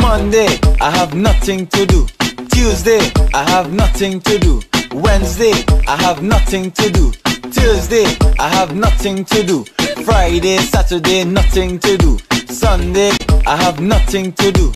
Monday, I have nothing to do. Tuesday, I have nothing to do. Wednesday, I have nothing to do. Tuesday, I have nothing to do. Friday, Saturday, nothing to do. Sunday, I have nothing to do.